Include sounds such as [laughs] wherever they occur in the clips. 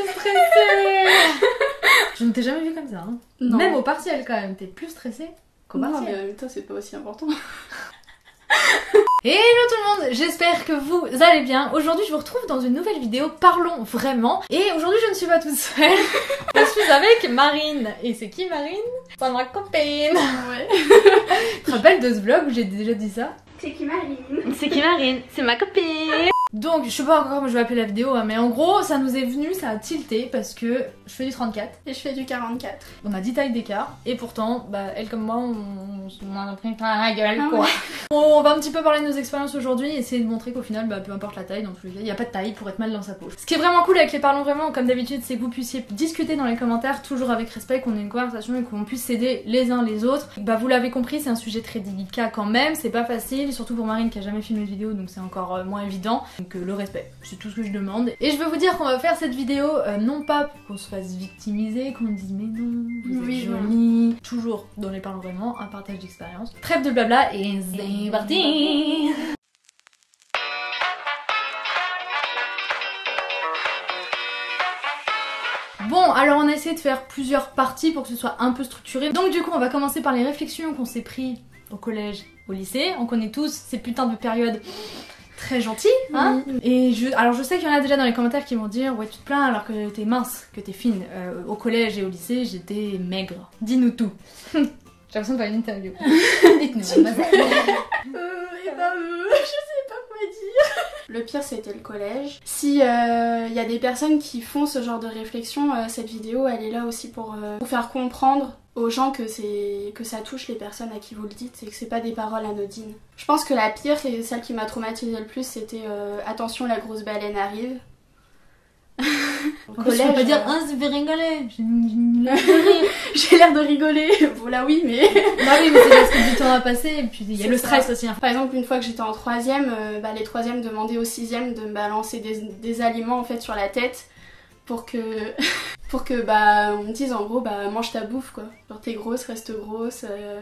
stressée [laughs] Je ne t'ai jamais vu comme ça. Hein. Non. Même au partiel quand même, t'es plus stressée qu'au Non, partiel. mais en même temps, c'est pas aussi important. [laughs] Hello tout le monde, j'espère que vous allez bien. Aujourd'hui je vous retrouve dans une nouvelle vidéo Parlons vraiment. Et aujourd'hui je ne suis pas toute seule. [laughs] je suis avec Marine. Et c'est qui Marine? C'est ma copine. Ouais. Tu te rappelles de ce vlog où j'ai déjà dit ça? C'est qui Marine? C'est qui Marine? C'est ma copine. Donc je sais pas encore comment je vais appeler la vidéo, hein, mais en gros ça nous est venu, ça a tilté parce que je fais du 34. Et je fais du 44. On a 10 tailles d'écart et pourtant, bah, elle comme moi, on, on en a pris plein la gueule Ah quoi. ouais. [laughs] On va un petit peu parler de nos expériences aujourd'hui et essayer de montrer qu'au final, bah, peu importe la taille, dans tous les cas, il n'y a pas de taille pour être mal dans sa peau. Ce qui est vraiment cool avec les parlons vraiment, comme d'habitude, c'est que vous puissiez discuter dans les commentaires, toujours avec respect, qu'on ait une conversation et qu'on puisse s'aider les uns les autres. Bah, vous l'avez compris, c'est un sujet très délicat quand même, c'est pas facile, surtout pour Marine qui a jamais filmé de vidéo, donc c'est encore euh, moins évident. Donc euh, le respect, c'est tout ce que je demande. Et je veux vous dire qu'on va faire cette vidéo euh, non pas pour qu'on se fasse victimiser, qu'on dise mais non, vous êtes Oui, non. jolie, toujours dans les parlons vraiment, un partage d'expérience. Trêve de blabla et c'est parti Bon, alors on a essayé de faire plusieurs parties pour que ce soit un peu structuré. Donc du coup, on va commencer par les réflexions qu'on s'est pris au collège, au lycée. On connaît tous ces putains de périodes très gentilles, hein Et je, alors je sais qu'il y en a déjà dans les commentaires qui vont dire ouais tu te plains alors que t'es mince, que t'es fine. Euh, au collège et au lycée, j'étais maigre. Dis-nous tout. [laughs] J'ai l'impression de faire une interview. [laughs] Dites-nous, mademoiselle. Euh, et bah, euh, [laughs] je sais. Le pire, c'était le collège. Si il y a des personnes qui font ce genre de réflexion, euh, cette vidéo, elle est là aussi pour, euh, faire comprendre aux gens que que ça touche les personnes à qui vous le dites et que c'est pas des paroles anodines. Je pense que la pire et celle qui m'a traumatisée le plus, c'était euh, attention, la grosse baleine arrive. Au je peux pas dire c'est fait rigoler. [laughs] J'ai l'air de rigoler. [laughs] voilà, oui, mais Bah oui, mais c'est parce que du temps à passer et puis il y a le ça. stress aussi. hein. Par exemple, une fois que j'étais en troisième, euh, bah, les troisièmes demandaient aux sixièmes de me balancer des, des aliments en fait sur la tête pour que [laughs] pour que bah on me dise en gros bah mange ta bouffe quoi. Genre t'es grosse, reste grosse. euh.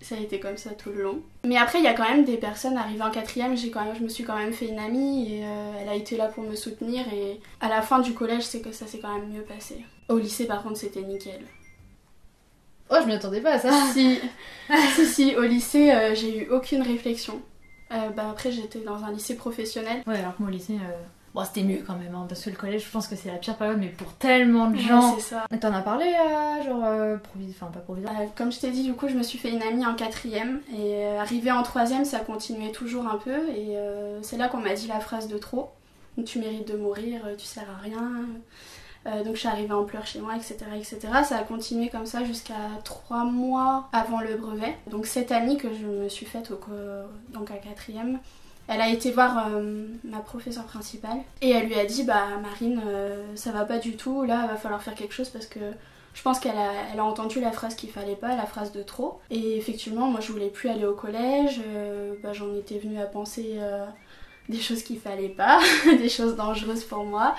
Ça a été comme ça tout le long. Mais après, il y a quand même des personnes arrivées en quatrième. J'ai quand même, je me suis quand même fait une amie et euh, elle a été là pour me soutenir. Et à la fin du collège, c'est que ça s'est quand même mieux passé. Au lycée, par contre, c'était nickel. Oh, je m'y attendais pas à ça. Si, [laughs] si, si, au lycée, euh, j'ai eu aucune réflexion. Euh, bah, après, j'étais dans un lycée professionnel. Ouais, alors que moi au lycée, euh, bon, c'était mieux quand même, hein, parce que le collège, je pense que c'est la pire période, mais pour tellement de gens. Ouais, c'est ça. T'en as parlé genre euh, provis... enfin pas provisoire. Euh, comme je t'ai dit, du coup, je me suis fait une amie en quatrième. Et euh, arrivé en troisième, ça continuait toujours un peu. Et c'est là qu'on m'a dit la phrase de trop. Tu mérites de mourir, tu sers à rien. Donc je suis arrivée en pleurs chez moi, etc., etc. Ça a continué comme ça jusqu'à trois mois avant le brevet. Donc cette amie que je me suis faite au co- donc à quatrième, elle a été voir euh, ma professeure principale et elle lui a dit bah Marine euh, ça va pas du tout, là va falloir faire quelque chose parce que je pense qu'elle a, elle a entendu la phrase qu'il fallait pas, la phrase de trop. Et effectivement moi je voulais plus aller au collège, euh, bah, j'en étais venue à penser des choses qu'il fallait pas, [laughs] des choses dangereuses pour moi.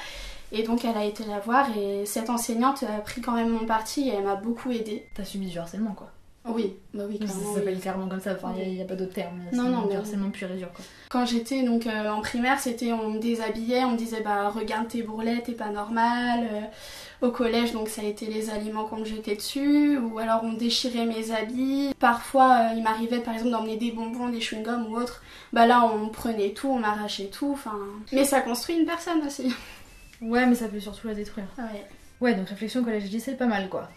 Et donc elle a été la voir et cette enseignante a pris quand même mon parti et elle m'a beaucoup aidée. T'as subi du harcèlement quoi. Oui, bah oui, Ça clairement. s'appelle oui. clairement comme ça, enfin il n'y a, pas d'autre terme. Non, non, mais- harcèlement pur et dur quoi. Quand j'étais donc euh, en primaire, c'était on me déshabillait, on me disait bah regarde tes bourrelettes, t'es pas normal. Euh, au collège, donc ça a été les aliments qu'on me jetait dessus, ou alors on déchirait mes habits. Parfois, euh, il m'arrivait par exemple d'emmener des bonbons, des chewing-gums ou autre. Bah là, on prenait tout, on m'arrachait tout. Enfin, mais ça construit une personne aussi. Ouais, mais ça peut surtout la détruire. Ouais, Ouais, donc réflexion collège-lycée, pas mal quoi.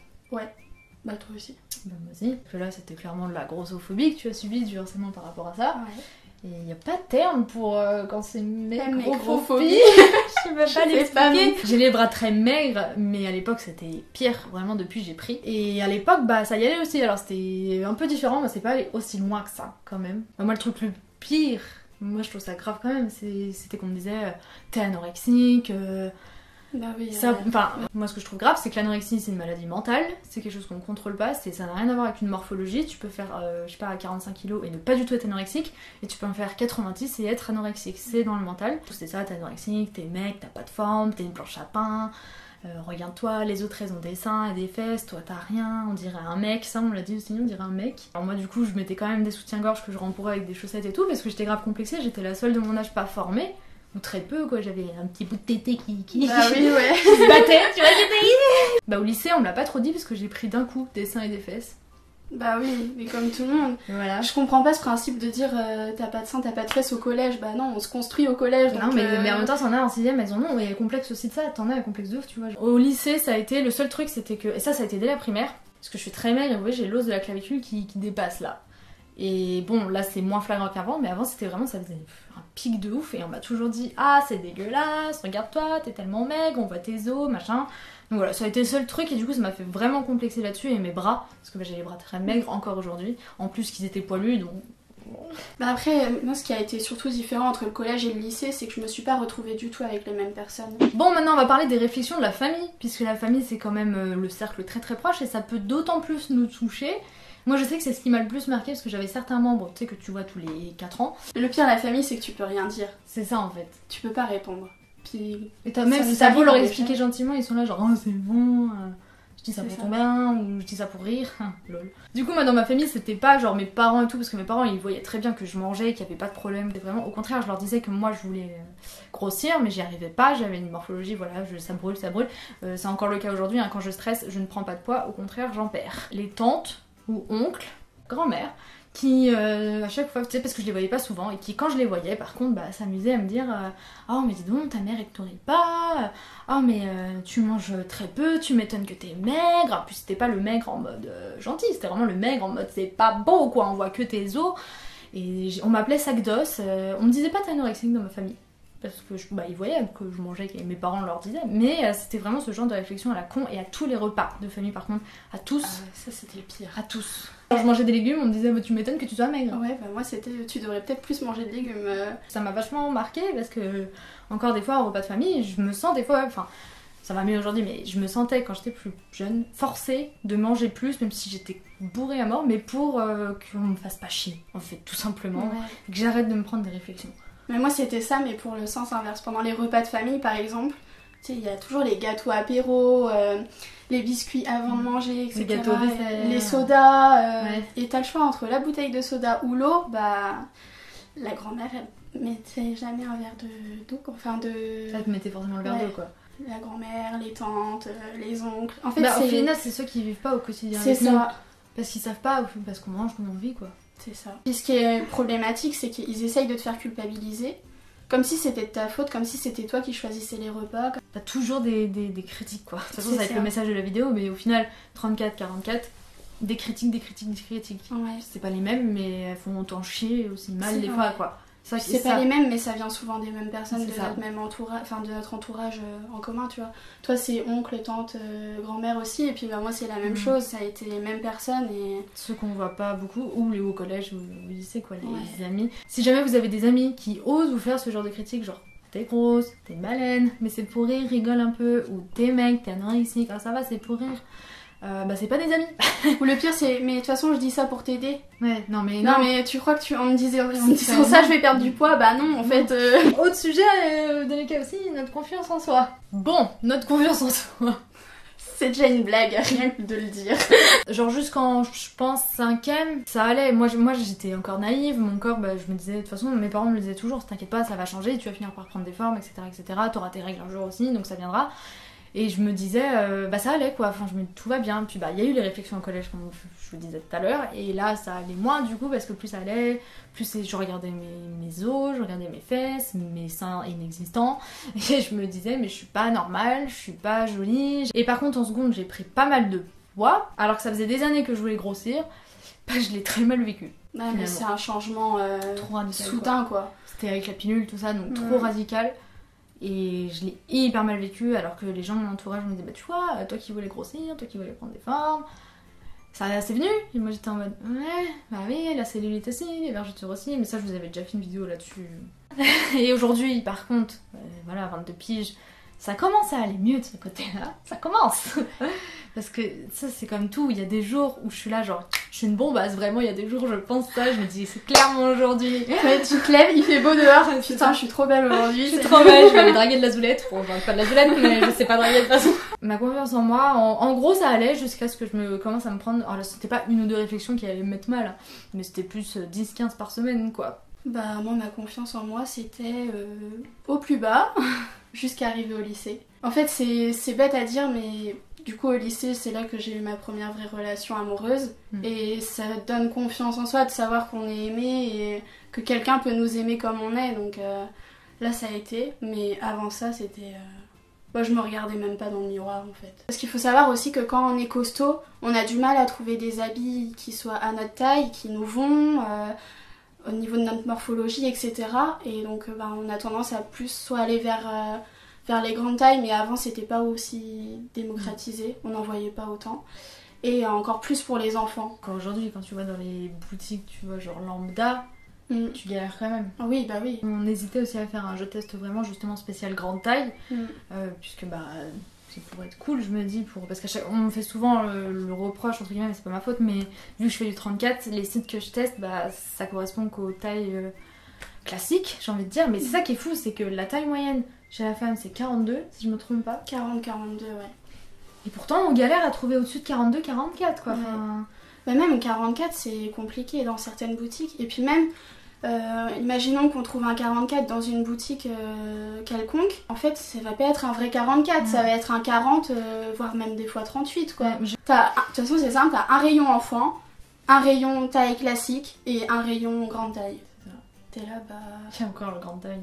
Bah toi aussi. Bah vas-y. Parce que là, c'était clairement de la grossophobie que tu as subi, du harcèlement par rapport à ça. Ouais. Et il n'y a pas de terme pour euh, quand c'est mégrophobie. [laughs] Je sais Je pas pas l'expliquer. J'ai les bras très maigres, mais à l'époque c'était pire, vraiment depuis j'ai pris. Et à l'époque, bah ça y allait aussi. Alors c'était un peu différent, mais c'est pas allé aussi loin que ça quand même. Bah, moi le truc le pire, moi je trouve ça grave quand même, c'était qu'on me disait euh, t'es anorexique, euh, Bah oui. ça, enfin, moi ce que je trouve grave, c'est que l'anorexie c'est une maladie mentale, c'est quelque chose qu'on contrôle pas, c'est, ça n'a rien à voir avec une morphologie. Tu peux faire, euh, je sais pas, à 45 kilos et ne pas du tout être anorexique, et tu peux en faire 90 et être anorexique. C'est dans le mental. C'est ça, t'es anorexique, t'es mec, t'as pas de forme, t'es une planche à pain. euh, regarde-toi, les autres elles ont des seins et des fesses, toi t'as rien, on dirait un mec, ça on l'a dit aussi, on dirait un mec. Alors moi du coup je mettais quand même des soutiens-gorge que je rembourrais avec des chaussettes et tout parce que j'étais grave complexée, j'étais la seule de mon âge pas formée. Ou très peu quoi. J'avais un petit bout de tété qui, qui, Ah oui, [laughs] ouais. qui se battait, tu vois, j'étais Bah au lycée, on me l'a pas trop dit parce que j'ai pris d'un coup des seins et des fesses. Bah oui, mais comme tout le monde. Voilà. Je comprends pas ce principe de dire euh, t'as pas de sein, t'as pas de fesses au collège. Bah non, on se construit au collège. Non, mais, euh, mais en même temps, t'en as en 6ème, elles en ont, et complexe aussi de ça, t'en as un complexe de ouf, tu vois. Au lycée, ça a été, le seul truc, c'était que, et ça, ça a été dès la primaire, parce que je suis très maigre, et vous voyez, j'ai l'os de la clavicule qui, qui dépasse là. Et bon, là, c'est moins flagrant qu'avant, mais avant, c'était vraiment, ça faisait un pic de ouf, et on m'a toujours dit, ah, c'est dégueulasse, regarde-toi, t'es tellement maigre, on voit tes os, machin. Donc voilà, ça a été le seul truc, et du coup, ça m'a fait vraiment complexer là-dessus, et mes bras, parce que bah, j'ai les bras très maigres encore aujourd'hui, en plus qu'ils étaient poilus, donc Bah après, moi, ce qui a été surtout différent entre le collège et le lycée, c'est que je me suis pas retrouvée du tout avec les mêmes personnes. Bon, maintenant on va parler des réflexions de la famille, puisque la famille c'est quand même euh, le cercle très très proche et ça peut d'autant plus nous toucher. Moi je sais que c'est ce qui m'a le plus marqué parce que j'avais certains membres, tu sais, que tu vois tous les 4 ans. Le pire, la famille, c'est que tu peux rien dire. C'est ça en fait. Tu peux pas répondre. Puis Et t'as même Ça si beau arrive leur expliquer gentiment, ils sont là genre oh c'est bon, euh, je dis ça pour ça. ton bien ou je dis ça pour rire, [laughs] lol. Du coup moi dans ma famille c'était pas genre mes parents et tout parce que mes parents ils voyaient très bien que je mangeais, qu'il y avait pas de problème, vraiment au contraire je leur disais que moi je voulais euh, grossir mais j'y arrivais pas, j'avais une morphologie voilà, je, ça brûle, ça brûle. Euh, c'est encore le cas aujourd'hui, hein, quand je stresse je ne prends pas de poids, au contraire j'en perds. Les tantes ou oncles, grand-mère qui euh, à chaque fois, tu sais, parce que je les voyais pas souvent, et qui quand je les voyais, par contre, bah, s'amusaient à me dire euh, Oh, mais dis donc, ta mère elle te nourrit pas, Oh, mais euh, tu manges très peu, tu m'étonnes que t'es maigre. En plus, c'était pas le maigre en mode euh, gentil, c'était vraiment le maigre en mode c'est pas beau quoi, on voit que tes os. Et on m'appelait sac d'os, euh, on me disait pas t'anorexique dans ma famille. Parce que je, bah, ils voyaient que je mangeais, et mes parents leur disaient. Mais euh, c'était vraiment ce genre de réflexion à la con et à tous les repas de famille, par contre, à tous. Ah ouais, ça c'était le pire. À tous. Quand je mangeais des légumes, on me disait bah, Tu m'étonnes que tu sois maigre. Ouais, bah moi c'était tu devrais peut-être plus manger de légumes. euh. Ça m'a vachement marqué parce que, encore des fois, au repas de famille, je me sens des fois, enfin, ça va mieux aujourd'hui, mais je me sentais quand j'étais plus jeune forcée de manger plus, même si j'étais bourrée à mort, mais pour euh, qu'on me fasse pas chier, en fait, tout simplement, que j'arrête de me prendre des réflexions. Mais moi c'était ça, mais pour le sens inverse. Pendant les repas de famille par exemple, il y a toujours les gâteaux apéro, euh, les biscuits avant de manger, etc. Les gâteaux dessert. les sodas. euh, Ouais. Et t'as le choix entre la bouteille de soda ou l'eau, bah la grand-mère elle mettait jamais un verre de d'eau, quoi. enfin de Ça te mettait forcément le verre Ouais. d'eau, quoi. la grand-mère, les tantes, euh, les oncles. En fait, Bah, au c'est final, c'est ceux qui vivent pas au quotidien. c'est nous. ça. Parce qu'ils savent pas, ou parce qu'on mange comme on vit, quoi. C'est ça. Puis ce qui est problématique, c'est qu'ils essayent de te faire culpabiliser. Comme si c'était de ta faute, comme si c'était toi qui choisissais les repas. T'as toujours des, des, des critiques, quoi. De toute façon, ça va être le message de la vidéo, mais au final, 34-44, des critiques, des critiques, des critiques. Ouais. C'est pas les mêmes, mais elles font autant chier aussi mal des vrai. fois, quoi. C'est ça. pas les mêmes, mais ça vient souvent des mêmes personnes, de ça. notre même entourage, enfin de notre entourage euh, en commun, tu vois. Toi, c'est oncle, tante, euh, grand-mère aussi, et puis bah, moi, c'est la même Mhm. chose. Ça a été les mêmes personnes et Ceux qu'on voit pas beaucoup, ou les au collège ou au lycée, quoi, les Ouais. amis. Si jamais vous avez des amis qui osent vous faire ce genre de critiques, genre t'es grosse, t'es baleine, mais c'est pour rire, rigole un peu, ou t'es mec, t'es anorexique, ah ça va, c'est pour rire. Euh, bah c'est pas des amis. [laughs] ou le pire, c'est mais de toute façon, je dis ça pour t'aider. Ouais, non mais Non, non. mais tu crois que tu en me disant, en me disant ça, je vais perdre du poids? Bah non, en fait. euh, Autre sujet euh, délicat aussi, notre confiance en soi. Bon, notre confiance en soi. c'est déjà une blague, rien que de le dire. [laughs] Genre jusqu'en, je pense, cinquième, ça allait. Moi, moi j'étais encore naïve, mon corps, bah, je me disais, de toute façon, mes parents me le disaient toujours, t'inquiète pas, ça va changer, tu vas finir par prendre des formes, etc., etc., t'auras tes règles un jour aussi, donc ça viendra. Et je me disais, euh, bah ça allait quoi, enfin, je me tout va bien. Puis bah, il y a eu les réflexions au collège, comme je, je vous disais tout à l'heure, et là, ça allait moins du coup, parce que plus ça allait, plus je regardais mes, mes os, je regardais mes fesses, mes seins inexistants, [laughs] et je me disais, mais je suis pas normale, je suis pas jolie. Et par contre, en seconde, j'ai pris pas mal de poids, alors que ça faisait des années que je voulais grossir, [laughs] bah, je l'ai très mal vécu. Ouais, mais c'est un changement euh, Trop radical. quoi. soudain, quoi. C'était avec la pilule, tout ça, donc Ouais. trop radical. Et je l'ai hyper mal vécu, alors que les gens de mon entourage me disaient, bah tu vois, toi qui voulais grossir, toi qui voulais prendre des formes, ça c'est venu. Et moi j'étais en mode, ouais, bah oui, la cellulite aussi, les vergetures aussi, mais ça je vous avais déjà fait une vidéo là-dessus. [laughs] Et aujourd'hui, par contre, euh, voilà, 22 piges, ça commence à aller mieux de ce côté-là, ça commence Parce que ça c'est comme tout, il y a des jours où je suis là, genre, je suis une bombasse, vraiment, il y a des jours où je pense ça, je me dis, c'est clairement aujourd'hui. Ouais, tu te lèves, il fait beau dehors. [laughs] Putain, je suis trop belle aujourd'hui. Je suis trop [laughs] belle, je vais aller draguer de la zoulette. Bon, enfin, pas de la zoulette, mais je sais pas draguer de toute façon. Ma confiance en moi, en, en gros, ça allait jusqu'à ce que je me commence à me prendre. Alors là, c'était pas une ou deux réflexions qui allaient me mettre mal, mais c'était plus euh, 10-15 par semaine, quoi. Bah moi ma confiance en moi c'était euh, au plus bas [laughs] jusqu'à arriver au lycée. En fait c'est c'est bête à dire mais du coup au lycée c'est là que j'ai eu ma première vraie relation amoureuse Mm. et ça donne confiance en soi de savoir qu'on est aimé et que quelqu'un peut nous aimer comme on est donc euh, là ça a été mais avant ça c'était euh, moi je me regardais même pas dans le miroir en fait. Parce qu'il faut savoir aussi que quand on est costaud on a du mal à trouver des habits qui soient à notre taille, qui nous vont. euh, au niveau de notre morphologie, etc. Et donc, euh, ben, on a tendance à plus soit aller vers, euh, vers les grandes tailles, mais avant, c'était pas aussi démocratisé, on n'en voyait pas autant. Et encore plus pour les enfants. Encore aujourd'hui, quand tu vas dans les boutiques, tu vois, genre lambda, Mm. tu galères quand même. Ah Oui, bah oui. On hésitait aussi à faire un jeu test vraiment justement spécial grande taille, Mm. euh, puisque bah c'est pour être cool, je me dis, pour parce qu'on me fait souvent le, le reproche entre guillemets, mais c'est pas ma faute, mais vu que je fais du 34, les sites que je teste, bah ça correspond qu'aux tailles euh, classiques, j'ai envie de dire. Mais c'est ça qui est fou, c'est que la taille moyenne chez la femme c'est 42, si je me trompe pas, 40-42, ouais. et pourtant on galère à trouver au-dessus de 42, 44 quoi. Ouais. Mais même 44, c'est compliqué dans certaines boutiques. Et puis même, euh, imaginons qu'on trouve un 44 dans une boutique euh, quelconque. En fait, ça va pas être un vrai 44, ça va être un 40, euh, voire même des fois 38, quoi. ouais, je- T'as- De toute façon, c'est simple, t'as un rayon enfant, un rayon taille classique et un rayon grande taille. T'es là, bah... a encore le grande taille.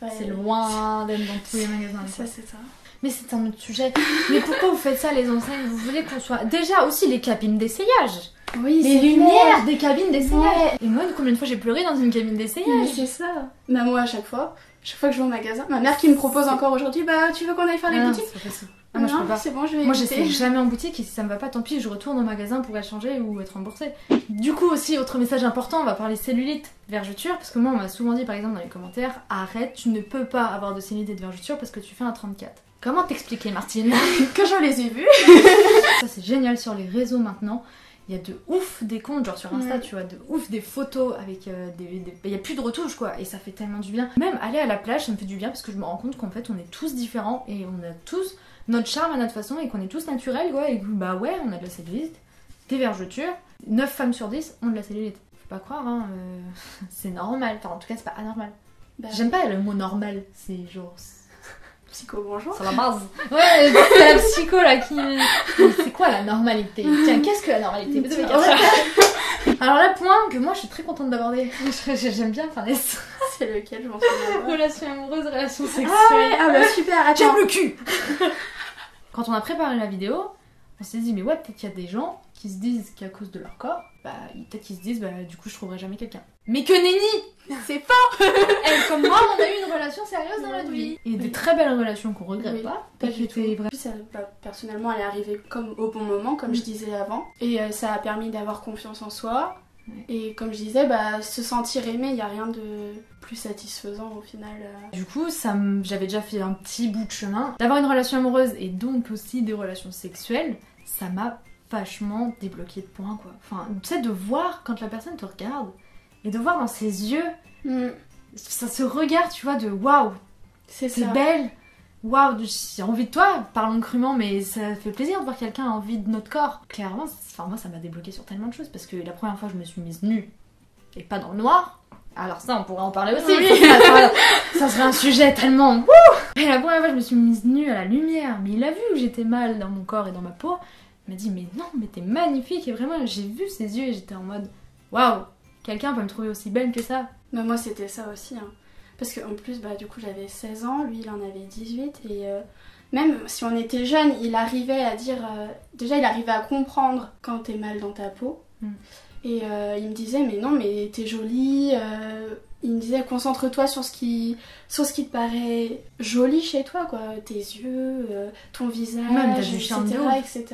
ouais, C'est loin [laughs] d'être dans tous les magasins. Ça, c'est ça. Mais c'est un autre sujet. Mais pourquoi vous faites ça, les enseignes? Vous voulez qu'on soit. Déjà aussi les cabines d'essayage. Oui, Les lumières des cabines d'essayage. Ouais. Et moi, combien de fois j'ai pleuré dans une cabine Mais d'essayage c'est ça. Bah moi, à chaque fois, chaque fois que je vais au magasin, ma mère qui me propose encore aujourd'hui, bah tu veux qu'on aille faire les Ah boutiques? c'est pas possible. Ah, moi, je Non, c'est bon, je vais Moi, j'essaie jamais en boutique et si ça me va pas, tant pis, je retourne au magasin pour échanger ou être remboursée. Du coup, aussi, autre message important, on va parler cellulite, vergeture, parce que moi, on m'a souvent dit, par exemple, dans les commentaires, arrête, tu ne peux pas avoir de cellulite et de vergeture parce que tu fais un 34. Comment t'expliquer, Martine [laughs] que je les ai vus. [laughs] Ça c'est génial sur les réseaux maintenant. Il y a de ouf des comptes, genre sur Insta, Ouais. tu vois, de ouf des photos avec euh, des, des- Il y a plus de retouches quoi, et ça fait tellement du bien. Même aller à la plage, ça me fait du bien parce que je me rends compte qu'en fait on est tous différents et on a tous notre charme à notre façon et qu'on est tous naturels quoi. Et que bah ouais, on a de la cellulite, des vergetures. 9 femmes sur 10 ont de la cellulite. Faut pas croire, hein, euh, [laughs] c'est normal. Enfin, en tout cas, c'est pas anormal. Bah, J'aime pas le mot normal, c'est genre. Psycho, bonjour. C'est la base. Ouais, c'est la psycho là qui. C'est quoi la normalité? Tiens, qu'est-ce que la normalité? [laughs] Alors là, point que moi je suis très contente d'aborder. J'aime bien faire des [laughs] C'est lequel, je m'en souviens pas. relations amoureuses, relations Ah, ouais, ah bah super, [laughs] attends. J'aime le cul Quand on a préparé la vidéo, on s'est dit, mais ouais, peut-être qu'il y a des gens qui se disent qu'à cause de leur corps, bah, peut-être qu'ils se disent, bah, du coup, je trouverai jamais quelqu'un. Mais que nenni [laughs] C'est faux [laughs] Elle, comme moi, on a eu une relation sérieuse dans notre vie. Et des très belles relations qu'on regrette Oui, pas. Pas du tout. En plus, elle- bah, personnellement, elle est arrivée comme au bon moment, comme Mm. je disais avant. Et euh, ça a permis d'avoir confiance en soi. Ouais. Et comme je disais, bah, se sentir aimé, il n'y a rien de plus satisfaisant au final. euh. Du coup, ça j'avais déjà fait un petit bout de chemin. D'avoir une relation amoureuse et donc aussi des relations sexuelles, ça m'a vachement débloqué de points quoi. Enfin, tu sais, de voir quand la personne te regarde et de voir dans ses yeux, Mm, ça se regarde, tu vois, de waouh, C'est belle, waouh, j'ai envie de toi, parlons crûment, mais ça fait plaisir de voir quelqu'un a envie de notre corps. Clairement, enfin, moi ça m'a débloqué sur tellement de choses parce que la première fois je me suis mise nue et pas dans le noir. Alors ça, on pourrait en parler aussi. Oui. Ça, serait, ça serait un sujet tellement. Wouh et la première fois, je me suis mise nue à la lumière. Mais il a vu que j'étais mal dans mon corps et dans ma peau. Il m'a dit mais non, mais t'es magnifique. Et vraiment, j'ai vu ses yeux et j'étais en mode waouh, quelqu'un peut me trouver aussi belle que ça. Bah, moi, c'était ça aussi. hein. Parce qu'en plus, bah, du coup, j'avais 16 ans, lui, il en avait 18. Et euh, même si on était jeune, il arrivait à dire. euh, déjà, il arrivait à comprendre quand t'es mal dans ta peau. Mm. Et euh, il me disait, mais non, mais t'es jolie. euh, il me disait, concentre-toi sur ce qui, sur ce qui te paraît joli chez toi, quoi. Tes yeux, euh, ton visage, Même, du etc..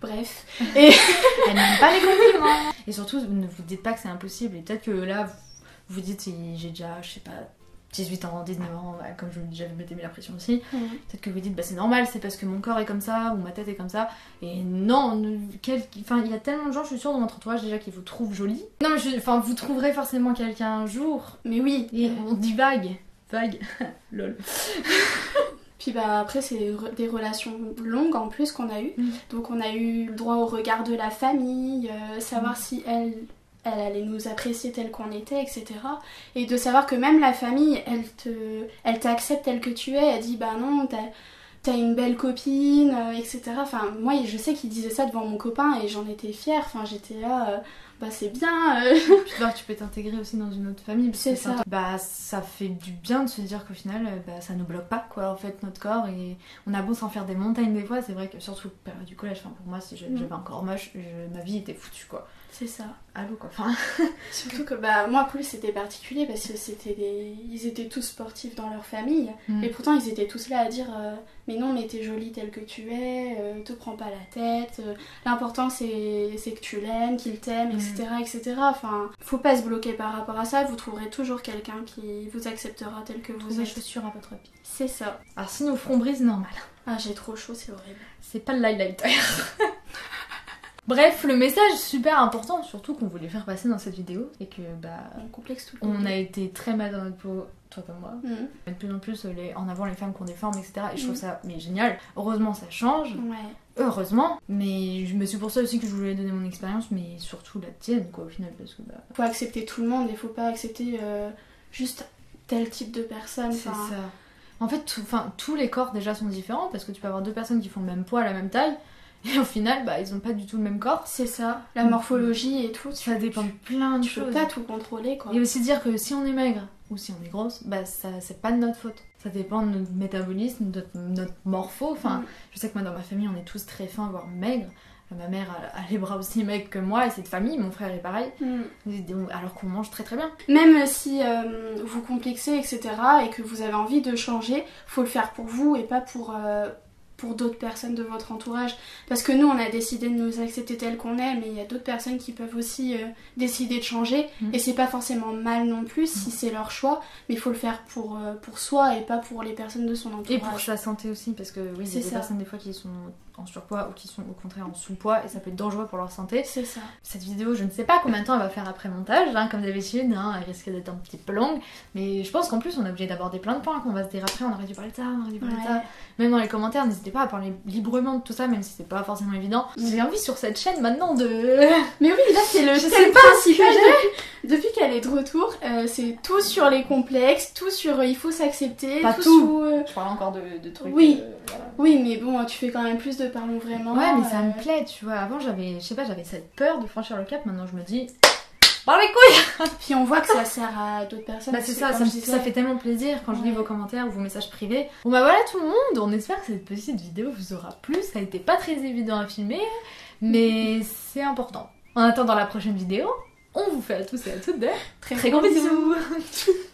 Bref. [laughs] Elle n'aime pas les compliments. [laughs] Et surtout, ne vous dites pas que c'est impossible. Et peut-être que là, vous vous dites, j'ai déjà, je sais pas, 18 ans, 19 ans, comme je vous j'avais m'étais mis la pression aussi. Peut-être que vous dites, bah c'est normal, c'est parce que mon corps est comme ça, ou ma tête est comme ça. Et non, quel- enfin, il y a tellement de gens, je suis sûre, dans votre entourage déjà qui vous trouvent jolie. Non, mais je- enfin, vous trouverez forcément quelqu'un un jour. Mais oui. Et on dit vague. Vague. [laughs] Lol. [laughs] Puis bah après c'est des relations longues en plus qu'on a eues. Mm. Donc on a eu le droit au regard de la famille, euh, savoir Mm. si elle elle allait nous apprécier tel qu'on était, etc. Et de savoir que même la famille, elle te, elle t'accepte tel que tu es. Elle dit bah non, t'as une belle copine, euh, etc. Enfin, moi, je sais qu'il disait ça devant mon copain et j'en étais fière. Enfin, j'étais là, euh, bah c'est bien. euh. Puis bah, tu peux t'intégrer aussi dans une autre famille. C'est ça. Bah ça fait du bien de se dire qu'au final, euh, bah, ça nous bloque pas quoi en fait notre corps et on a beau s'en faire des montagnes des fois. C'est vrai que surtout période du collège. Enfin pour moi, si je- Mm. j'avais encore moche, je- ma vie était foutue quoi. C'est ça. Allô quoi. Enfin, [laughs] Surtout que bah moi, en plus, c'était particulier parce que c'était des... ils étaient tous sportifs dans leur famille. Mm. Et pourtant, ils étaient tous là à dire euh, Mais non, mais t'es jolie telle que tu es, euh, te prends pas la tête, l'important c'est c'est que tu l'aimes, qu'il t'aime, Mm. Etc., etc. Enfin, faut pas se bloquer par rapport à ça, vous trouverez toujours quelqu'un qui vous acceptera tel que vous trouvez êtes. chaussures à votre pied. C'est ça. Alors si nos fronts brisent, normal. Ah, j'ai trop chaud, c'est horrible. C'est pas le highlighter. [laughs] Bref, le message super important, surtout qu'on voulait faire passer dans cette vidéo, et que bah On complexe tout le on a été très mal dans notre peau, toi comme moi. Mhm. De plus en plus les, en avant les femmes qu'on déforme, etc. Et je trouve Mhm. ça mais génial. Heureusement ça change, Ouais. heureusement. Mais je me suis pour ça aussi que je voulais donner mon expérience, mais surtout la tienne quoi au final parce que bah Faut accepter tout le monde et faut pas accepter euh, juste tel type de personne. c'est ça. En fait, tout- enfin, tous les corps déjà sont différents parce que tu peux avoir deux personnes qui font le même poids, la même taille, et au final, bah, ils ont pas du tout le même corps. C'est ça. La morphologie et tout. tu- Ça dépend de plein de Tu peux choses. pas tout contrôler quoi. Et aussi dire que si on est maigre ou si on est grosse, bah ça c'est pas de notre faute. Ça dépend de notre métabolisme, de notre, notre morpho. Enfin, Mm. je sais que moi dans ma famille on est tous très fins, voire maigres. Ma mère a, a les bras aussi maigres que moi et c'est de famille, mon frère est pareil. Mm. Alors qu'on mange très très bien. Même si euh, vous complexez, etc., et que vous avez envie de changer, faut le faire pour vous et pas pour, euh, pour d'autres personnes de votre entourage. Parce que nous, on a décidé de nous accepter tel qu'on est, mais il y a d'autres personnes qui peuvent aussi euh, décider de changer. Mm. Et c'est pas forcément mal non plus si c'est leur choix, mais il faut le faire pour, euh, pour soi et pas pour les personnes de son entourage. Et pour sa santé aussi, parce que oui, il y C'est a des ça. personnes des fois qui sont en surpoids ou qui sont au contraire en sous-poids et ça peut être dangereux pour leur santé. C'est ça. Cette vidéo, je ne sais pas combien de temps elle va faire après montage, hein, comme d'habitude, hein, elle risque d'être un petit peu longue, mais je pense qu'en plus on est obligé d'aborder plein de points qu'on va se dire après, on aurait dû parler de ça, on aurait dû parler de ça. Ouais. Même dans les commentaires, n'hésitez pas à parler librement de tout ça, même si c'est pas forcément évident. J'ai envie sur cette chaîne maintenant de... [laughs] Mais oui, là c'est le Je sais pas principal. de- Depuis qu'elle est de retour, euh, c'est tout sur les complexes, tout sur euh, il faut s'accepter, Pas tout, tout. sur, euh, Je parle encore de, de trucs... Oui. euh, voilà. Oui, mais bon, tu fais quand même plus de parlons vraiment. Ouais, mais ça euh, me plaît, tu vois. Avant, j'avais, je sais pas, j'avais cette peur de franchir le cap. Maintenant, je me dis, [sniffs] par les couilles [laughs] Puis on voit que ça sert à d'autres personnes. Bah, c'est ça, ça, ça fait tellement plaisir quand je lis vos commentaires ou vos messages privés. Bon, bah voilà tout le monde. On espère que cette petite vidéo vous aura plu. Ça a été pas très évident à filmer, mais c'est important. En attendant la prochaine vidéo, on vous fait à tous et à toutes de très, très gros bisous [laughs]